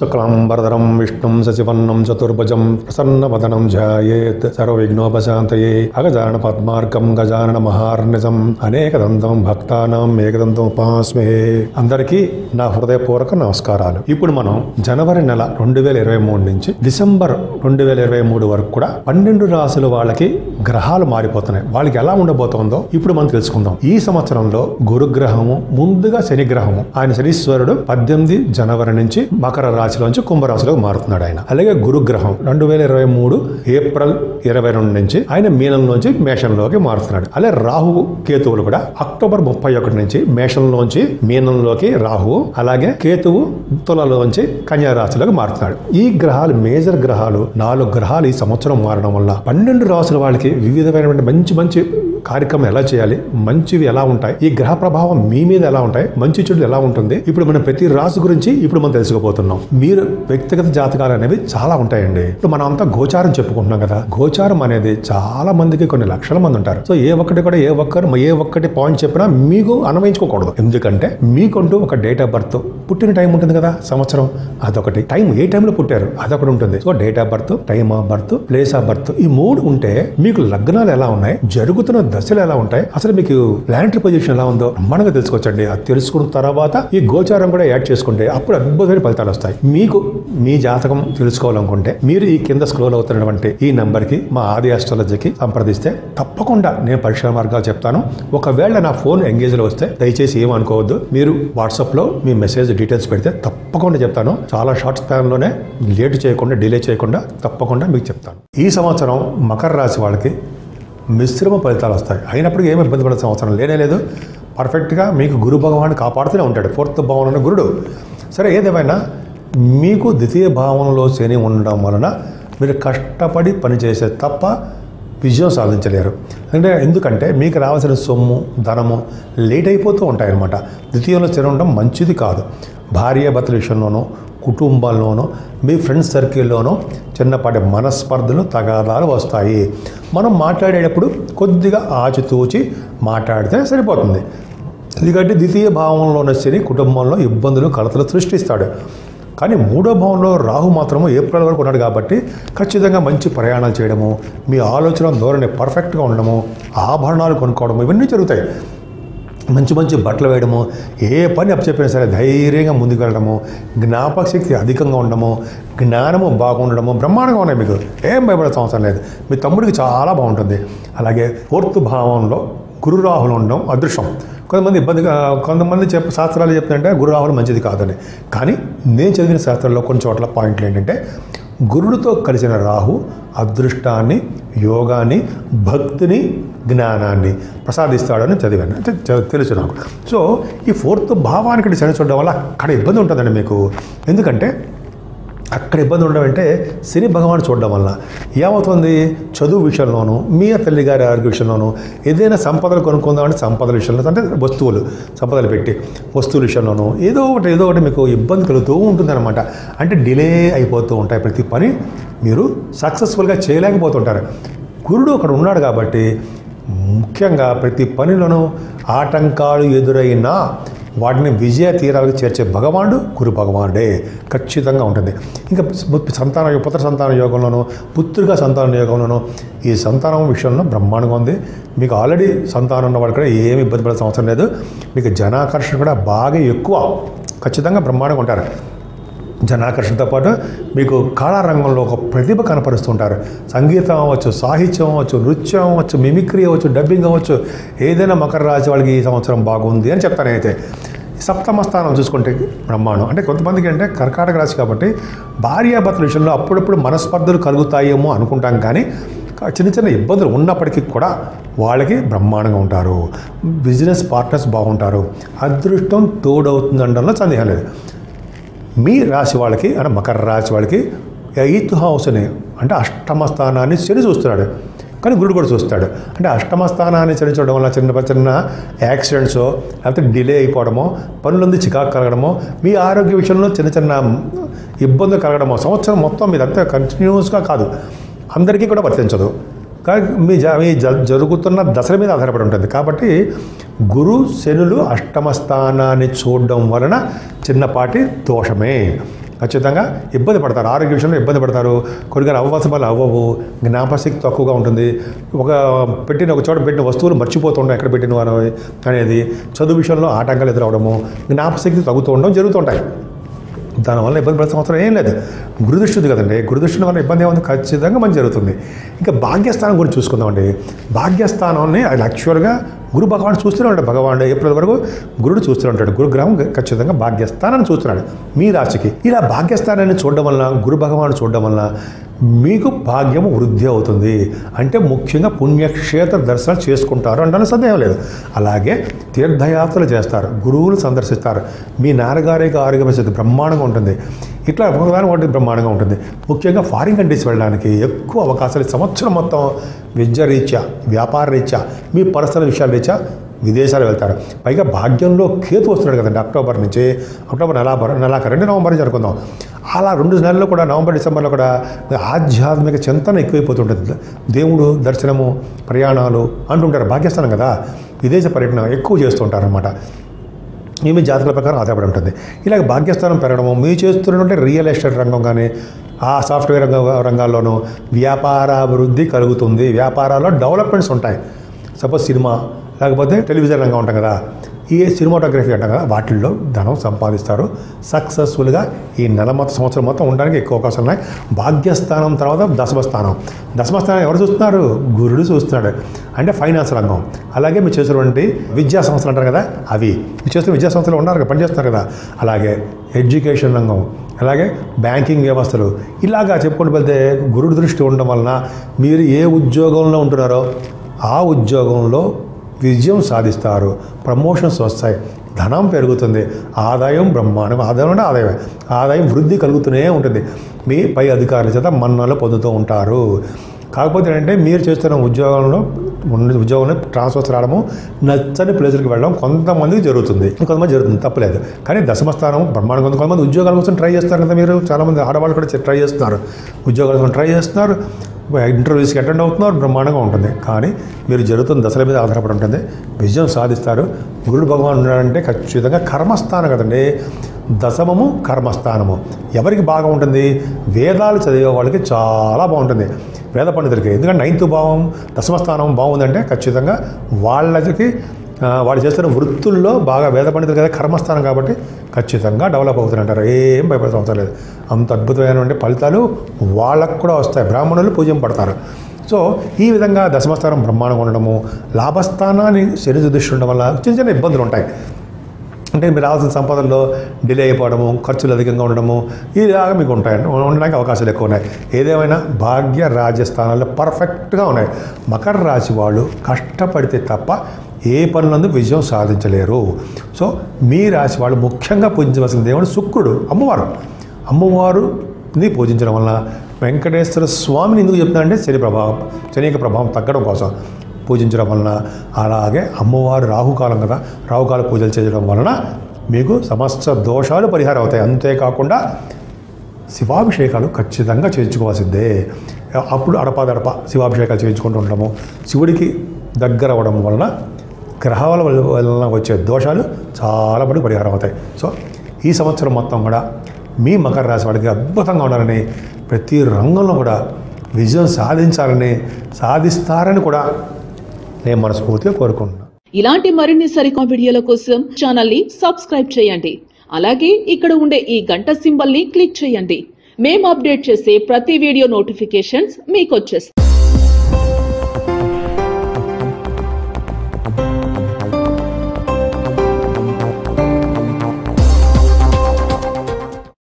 శుక్లాంబరధరం విష్ణుం శశివన్నం చతుర్భుజం ప్రసన్నవదనం ధ్యాయేత్ సర్వవిఘ్నోపశాంతయే అగజాన పద్మార్గం గజానన మహార్నిజం అనేకదంతం భక్తానం ఏకదంతం ఉపాస్మే అందరికీ నా హృదయపూర్వక నమస్కారాలు. ఇప్పుడు మనం జనవరి నెల రెండు వేల ఇరవై మూడు నుంచి డిసెంబర్ రెండు వేల ఇరవై మూడు వరకు కూడా పన్నెండు రాసుల వాళ్ళకి గ్రహాలు మారిపోతున్నాయి. వాళ్ళకి ఎలా ఉండబోతోందో ఇప్పుడు మనం తెలుసుకుందాం. ఈ సంవత్సరంలో గురుగ్రహము ముందుగా శనిగ్రహము. ఆయన శనీశ్వరుడు పద్దెనిమిది జనవరి నుంచి మకర రాశిలోంచి కుంభరాశిలోకి మారుతున్నాడు ఆయన. అలాగే గురుగ్రహం రెండు వేల ఇరవై మూడు ఏప్రిల్ ఇరవై రెండు నుంచి ఆయన మీనంలోంచి మేషంలోకి మారుతున్నాడు అలాగే రాహు కేతువులు కూడా అక్టోబర్ ముప్పై ఒకటి నుంచి మేషంలోంచి మీనంలోకి రాహువు అలాగే కేతువు తులలోంచి కన్యా రాశిలోకి మారుతున్నాడు. ఈ గ్రహాలు మేజర్ గ్రహాలు నాలుగు గ్రహాలు ఈ సంవత్సరం మారడం వల్ల పన్నెండు రాసుల వాళ్ళకి వివిధమైనటువంటి మంచి మంచి కార్యక్రమం ఎలా చేయాలి మంచివి ఎలా ఉంటాయి ఈ గ్రహ ప్రభావం మీ మీద ఎలా ఉంటాయి మంచి చెడు ఎలా ఉంటుంది ఇప్పుడు మనం ప్రతి రాశి గురించి ఇప్పుడు మనం తెలుసుకోబోతున్నాం. మీరు వ్యక్తిగత జాతకాలు అనేవి చాలా ఉంటాయండి. ఇప్పుడు మనం అంతా గోచారం చెప్పుకుంటున్నాం కదా. గోచారం అనేది చాలా మందికి కొన్ని లక్షల మంది ఉంటారు. సో ఏ ఒక్కటి కూడా ఏ ఒక్కరు ఏ ఒక్కటి పాయింట్ చెప్పినా మీకు అనువయించుకోకూడదు. ఎందుకంటే మీకంటూ ఒక డేట్ ఆఫ్ బర్త్ పుట్టిన టైం ఉంటుంది కదా సంవత్సరం. అదొకటి. టైం ఏ టైంలో పుట్టారు? అదొకటి ఉంటుంది. So date of birth time of birth place of birth ఈ మూడు ఉంటే మీకు లగ్నాలు ఎలా ఉన్నాయి? జరుగుతున్న దశలు ఎలా ఉంటాయి? అసలు మీకు ప్లానటరీ పొజిషన్ ఎలా ఉందో మనకు తెలుసుకోవచ్చండి. అది తెలుసుకున్న తర్వాత ఈ గోచారం కూడా యాడ్ చేసుకుంటే అప్పుడు అద్భుతమైన ఫలితాలు వస్తాయి. మీకు మీ జాతకం తెలుసుకోవాలనుకుంటే మీరు ఈ కింద స్క్రోల్ అవుతున్నటువంటి ఈ నెంబర్కి మా ఆది ఆస్ట్రాలజీకి సంప్రదిస్తే తప్పకుండా నేను పరీక్షా మార్గాలు చెప్తాను. ఒకవేళ నా ఫోన్ ఎంగేజ్లో వస్తే దయచేసి ఏమనుకోవద్దు. మీరు వాట్సాప్లో మీ మెసేజ్ డీటెయిల్స్ పెడితే తప్పకుండా చెప్తాను. చాలా షార్ట్ స్పాన్లోనే లేట్ చేయకుండా డిలే చేయకుండా తప్పకుండా మీకు చెప్తాను. ఈ సంవత్సరం మకర రాశి వాళ్ళకి మిశ్రమ ఫలితాలు వస్తాయి. అయినప్పటికీ ఏమి ఇబ్బంది పడాల్సిన అవసరం లేనే లేదు. పర్ఫెక్ట్గా మీకు గురు భగవాన్ కాపాడుతూనే ఉంటాడు. ఫోర్త్ భావన గురుడు. సరే ఏదేమైనా మీకు ద్వితీయ భావనలో శని ఉండడం వలన మీరు కష్టపడి పనిచేసే తప్ప విజయం సాధించలేరు. అంటే ఎందుకంటే మీకు రావాల్సిన సొమ్ము ధనము లేట్ అయిపోతూ ఉంటాయన్నమాట. ద్వితీయంలో శని ఉండడం మంచిది కాదు. భార్య విషయంలోనో కుటుంబంలోనో కుటుంబంలోనూ మీ ఫ్రెండ్స్ సర్కిల్లోనూ చిన్నపాటి మనస్పర్ధలు తగాదాలు వస్తాయి. మనం మాట్లాడేటప్పుడు కొద్దిగా ఆచితూచి మాట్లాడితే సరిపోతుంది. ఎందుకంటే ద్వితీయ భావంలో ఉన్న శని కుటుంబంలో ఇబ్బందులు కలతలు సృష్టిస్తాడు. కానీ మూడో భావంలో రాహు మాత్రము ఏప్రిల్ వరకు ఉన్నాడు కాబట్టి ఖచ్చితంగా మంచి ప్రయాణాలు చేయడము మీ ఆలోచన ధోరణి పర్ఫెక్ట్గా ఉండడము ఆభరణాలు కొనుక్కోవడము ఇవన్నీ జరుగుతాయి. మంచి మంచి బట్టలు వేయడము ఏ పని అప్పచెప్పినా సరే ధైర్యంగా ముందుకు వెళ్ళడము జ్ఞాపక శక్తి అధికంగా ఉండడము జ్ఞానము బాగుండడము బ్రహ్మాండంగా ఉన్నాయి మీకు. ఏం భయపడాల్సిన అవసరం లేదు. మీ తమ్ముడికి చాలా బాగుంటుంది. అలాగే ఫోర్త్ భావంలో గురు రాహులు ఉండడం అదృష్టం. కొంతమంది ఇబ్బందిగా కొంతమంది చెప్ప శాస్త్రాలు చెప్తుంటే గురు రాహులు మంచిది కాదని. కానీ నేను చదివిన శాస్త్రాల్లో కొన్ని చోట్ల పాయింట్లు ఏంటంటే గురుడితో కలిసిన రాహు అదృష్టాన్ని యోగాన్ని భక్తిని జ్ఞానాన్ని ప్రసాదిస్తాడని చదివాను. అంటే తెలుసు నాకు. సో ఈ ఫోర్త్ భావానికి శని చూడడం వల్ల అక్కడ ఇబ్బంది ఉంటుందండి మీకు. ఎందుకంటే అక్కడ ఇబ్బంది ఉండడం అంటే శని భగవాన్ చూడడం వల్ల. ఏమవుతుంది? చదువు విషయంలోనూ మీ తల్లి గారి ఆరోగ్య విషయంలోనూ ఏదైనా సంపదలు కొనుక్కుందామంటే సంపదల విషయంలో అంటే వస్తువులు సంపదలు పెట్టి వస్తువుల విషయంలోనూ ఏదో ఒకటి ఏదో ఒకటి మీకు ఇబ్బంది కలుగుతూ ఉంటుందన్నమాట. అంటే డిలే అయిపోతూ ఉంటాయి ప్రతి పని. మీరు సక్సెస్ఫుల్గా చేయలేకపోతుంటారు. గురుడు అక్కడ ఉన్నాడు కాబట్టి ముఖ్యంగా ప్రతి పనిలోనూ ఆటంకాలు ఎదురైనా వాటిని విజయ తీరాలకు చేర్చే భగవానుడు గురు భగవానుడే. ఖచ్చితంగా ఉంటుంది. ఇంకా సంతాన పుత్ర సంతాన యోగంలోనూ పుత్రిక సంతాన యోగంలోనూ ఈ సంతానం విషయంలో బ్రహ్మాండంగా ఉంది. మీకు ఆల్రెడీ సంతానం ఉన్న వాళ్ళు కూడా ఏమి ఇబ్బంది పడాల్సిన అవసరం లేదు. మీకు జనాకర్షణ కూడా బాగా ఎక్కువ. ఖచ్చితంగా బ్రహ్మాండంగా ఉంటారు. జనాకర్షణతో పాటు మీకు కళారంగంలో ఒక ప్రతిభ కనపరుస్తుంటారు. సంగీతం అవ్వచ్చు సాహిత్యం అవ్వచ్చు నృత్యం అవ్వచ్చు మిమిక్రీ అవ్వచ్చు డబ్బింగ్ అవ్వచ్చు ఏదైనా మకర రాశి వాళ్ళకి ఈ సంవత్సరం బాగుంది అని చెప్తాను అయితే సప్తమ స్థానం చూసుకుంటే బ్రహ్మాండం. అంటే కొంతమందికి అంటే కర్కాటక రాశి కాబట్టి భార్యాభర్తల విషయంలో అప్పుడప్పుడు మనస్పర్ధలు కలుగుతాయేమో అనుకుంటాం కానీ చిన్న చిన్న ఇబ్బందులు ఉన్నప్పటికీ కూడా వాళ్ళకి బ్రహ్మాండంగా ఉంటారు. బిజినెస్ పార్ట్నర్స్ బాగుంటారు. అదృష్టం తోడవుతుందండంలో సందేహం లేదు. మీ రాశి వాళ్ళకి అంటే మకర రాశి వాళ్ళకి ఎయిత్ హౌస్ని అంటే అష్టమ స్థానాన్ని శని చూస్తున్నాడు. కానీ గురుడు కూడా చూస్తాడు. అంటే అష్టమ స్థానాన్ని శని చూడడం వల్ల చిన్న చిన్న యాక్సిడెంట్స్ లేకపోతే డిలే అయిపోవడమో పనులందు చికాకు కలగడమో మీ ఆరోగ్య విషయంలో చిన్న చిన్న ఇబ్బందులు కలగడమో సంవత్సరం మొత్తం మీదంతా కంటిన్యూస్గా కాదు. అందరికీ కూడా వర్తించదు. మీ జ మీ జ- జరుగుతున్న దశల మీద ఆధారపడి ఉంటుంది. కాబట్టి గురు శనులు అష్టమ స్థానాన్ని చూడడం వలన చిన్నపాటి దోషమే. ఖచ్చితంగా ఇబ్బంది పడతారు. ఆరోగ్య విషయంలో ఇబ్బంది పడతారు. కొన్ని అవ్వాల్సిన వల్ల అవ్వవు. జ్ఞాపశక్తి తక్కువగా ఉంటుంది. ఒక పెట్టిన ఒక చోట పెట్టిన వస్తువులు మర్చిపోతుండడం ఎక్కడ పెట్టిన వారు అనేది చదువు విషయంలో ఆటంకాలు ఎదురవడము జ్ఞాపశక్తి తగ్గుతూ ఉండడం జరుగుతుంటాయి దానివల్ల ఇబ్బంది పడాల్సిన అవసరం ఏం లేదు. గురుదృష్టి ఉంది కదండి. గురుదృష్టి వల్ల ఇబ్బంది ఏముంది? ఖచ్చితంగా మంచి జరుగుతుంది. ఇంకా భాగ్యస్థానం గురించి చూసుకుందామండి. భాగ్యస్థానాన్ని అది యాక్చువల్గా గురు భగవాన్ చూస్తూనే ఉంటాడు. భగవానుడు ఏప్రిల్ వరకు గురుడు చూస్తూనే ఉంటాడు. గురుగ్రహం ఖచ్చితంగా భాగ్యస్థానాన్ని చూస్తున్నాడు. మీ రాశికి ఇలా భాగ్యస్థానాన్ని చూడడం వలన గురు భగవాన్ చూడడం వలన మీకు భాగ్యము వృద్ధి అవుతుంది. అంటే ముఖ్యంగా పుణ్యక్షేత్ర దర్శనం చేసుకుంటారు అంటే సందేహం లేదు. అలాగే తీర్థయాత్రలు చేస్తారు. గురువులు సందర్శిస్తారు. మీ నాన్నగారికి ఆరోగ్య బ్రహ్మాండంగా ఉంటుంది. ఇట్లా ఒకదాని ఒకటి బ్రహ్మాండంగా ఉంటుంది. ముఖ్యంగా ఫారిన్ కంట్రీస్ వెళ్ళడానికి ఎక్కువ అవకాశాలు సంవత్సరం మొత్తం విద్య రీత్యా వ్యాపార రీత్యా మీ పర్సనల్ విషయాల రీత్యా విదేశాలు వెళ్తారు. పైగా భాగ్యంలో కేతు వస్తున్నాడు కదండి అక్టోబర్ నుంచి. అక్టోబర్ నెల నెలాఖరు రెండు నవంబర్ నుంచి అనుకుందాం. అలా రెండు నెలల్లో కూడా నవంబర్ డిసెంబర్లో కూడా ఆధ్యాత్మిక చింతన ఎక్కువైపోతుంటుంది. దేవుడు దర్శనము ప్రయాణాలు అంటుంటారు. భాగ్యస్థానం కదా. విదేశ పర్యటన ఎక్కువ చేస్తుంటారు అనమాట ఈ మీ జాతకాల ప్రకారం ఆధారపడి ఉంటుంది. ఇలాగ భాగ్యస్థానం పెరగడము మీరు చేస్తున్నటువంటి రియల్ ఎస్టేట్ రంగం కానీ ఆ సాఫ్ట్వేర్ రంగ రంగాల్లోనూ వ్యాపారాభివృద్ధి కలుగుతుంది. వ్యాపారాల్లో డెవలప్మెంట్స్ ఉంటాయి. సపోజ్ సినిమా లేకపోతే టెలివిజన్ రంగం ఉంటాం కదా. ఈ సినిమాటోగ్రఫీ అంట కదా వాటిల్లో ధనం సంపాదిస్తారు. సక్సెస్ఫుల్గా ఈ నెల మొత్తం సంవత్సరం మొత్తం ఉండడానికి ఎక్కువ అవకాశాలు ఉన్నాయి. భాగ్యస్థానం తర్వాత దశమ స్థానం. దశమ స్థానం ఎవరు చూస్తున్నారు? గురుడు చూస్తున్నాడు. అంటే ఫైనాన్స్ రంగం. అలాగే మీరు చేసినటువంటి విద్యా సంస్థలు అంటారు కదా అవి. మీరు చేస్తున్న విద్యా సంస్థలు ఉన్నారు కదా పనిచేస్తున్నారు కదా. అలాగే ఎడ్యుకేషన్ రంగం అలాగే బ్యాంకింగ్ వ్యవస్థలు. ఇలాగా చెప్పుకుంటూ వెళ్తే గురుడు దృష్టి ఉండడం వలన మీరు ఏ ఉద్యోగంలో ఉంటున్నారో ఆ ఉద్యోగంలో విజయం సాధిస్తారు. ప్రమోషన్స్ వస్తాయి. ధనం పెరుగుతుంది. ఆదాయం బ్రహ్మాండం ఆదాయం అంటే ఆదాయం ఆదాయం వృద్ధి కలుగుతూనే ఉంటుంది. మీ పై అధికారుల చేత మన్నలు పొందుతూ ఉంటారు. కాకపోతే ఏంటంటే మీరు చేస్తున్న ఉద్యోగంలో ఉద్యోగంలో ట్రాన్స్ఫర్స్ రావడము నచ్చని ప్లేసులకు వెళ్ళడం కొంతమందికి జరుగుతుంది. కొంతమంది జరుగుతుంది. తప్పలేదు. కానీ దశమస్థానం బ్రహ్మాండం కొంత కొంతమంది ఉద్యోగాల కోసం ట్రై చేస్తారు కదా మీరు. చాలామంది ఆడవాళ్ళు కూడా ట్రై చేస్తున్నారు. ఉద్యోగాల కోసం ట్రై చేస్తున్నారు. ఇంటర్వ్యూస్కి అటెండ్ అవుతున్నారు బ్రహ్మాండంగా ఉంటుంది. కానీ మీరు జరుగుతున్న దశల మీద ఆధారపడి ఉంటుంది. విజయం సాధిస్తారు. గురుడు భగవాన్ ఉన్నాడంటే ఖచ్చితంగా కర్మస్థానం కదండి. దశమము కర్మస్థానము. ఎవరికి బాగా ఉంటుంది? వేదాలు చదివే వాళ్ళకి చాలా బాగుంటుంది. వేద పండితులకి. ఎందుకంటే నైన్త్ భావం దశమస్థానం బాగుందంటే ఖచ్చితంగా వాళ్ళకి వాళ్ళు చేస్తున్న వృత్తుల్లో బాగా వేద పండితులు కదా కర్మస్థానం కాబట్టి ఖచ్చితంగా డెవలప్ అవుతుంటారు ఏం భయపడతాం అవసరం లేదు. అంత అద్భుతమైనటువంటి ఫలితాలు వాళ్ళకు కూడా వస్తాయి. బ్రాహ్మణులు పూజింపడతారు సో ఈ విధంగా దశమస్థానం బ్రహ్మాండంగా ఉండడము లాభస్థానాన్ని శరీర దృష్టి ఉండడం వల్ల చిన్న చిన్న ఇబ్బందులు ఉంటాయి. అంటే మీరు రావాల్సిన సంపదల్లో డిలే అయిపోవడము ఖర్చులు అధికంగా ఉండడము ఇలాగా మీకు ఉంటాయి. ఉండడానికి అవకాశాలు ఎక్కువ ఉన్నాయి. ఏదేమైనా భాగ్య రాజ్యస్థానాల్లో పర్ఫెక్ట్గా ఉన్నాయి. మకర రాశి వాళ్ళు కష్టపడితే తప్ప ఏ పనులందు విజయం సాధించలేరు. సో మీ రాశి వాళ్ళు ముఖ్యంగా పూజించవలసిన దేవుడు శుక్రుడు అమ్మవారు. అమ్మవారుని పూజించడం వలన వెంకటేశ్వర స్వామిని ఎందుకు చెప్తున్నానంటే శని ప్రభావం శని యొక్క ప్రభావం తగ్గడం కోసం పూజించడం వలన. అలాగే అమ్మవారు రాహుకాలం కదా రాహుకాల పూజలు చేయడం వలన మీకు సమస్త దోషాలు పరిహారం అవుతాయి. అంతేకాకుండా శివాభిషేకాలు ఖచ్చితంగా చేయించుకోవాల్సిందే. అప్పుడు అడపాదడప శివాభిషేకాలు చేయించుకుంటూ ఉండడము శివుడికి దగ్గర అవ్వడం వలన గ్రహాల వల్ల- వలన వచ్చే దోషాలు చాలా పడి పరిహారం అవుతాయి. సో ఈ సంవత్సరం మొత్తం కూడా మీ మకర రాశి వాడికి అద్భుతంగా ఉండాలని ప్రతి రంగంలో కూడా విజయం సాధించాలని సాధిస్తారని కూడా నేను మనస్ఫూర్తిగా కోరుకుంటున్నాను ఇలాంటి మరిన్ని సరికొత్త వీడియోల కోసం ఛానల్ని సబ్స్క్రైబ్ చేయండి. అలాగే ఇక్కడ ఉండే ఈ గంట సింబల్ని క్లిక్ చేయండి. మేము అప్డేట్ చేసే ప్రతి వీడియో నోటిఫికేషన్స్ మీకు వచ్చేస్తాయి.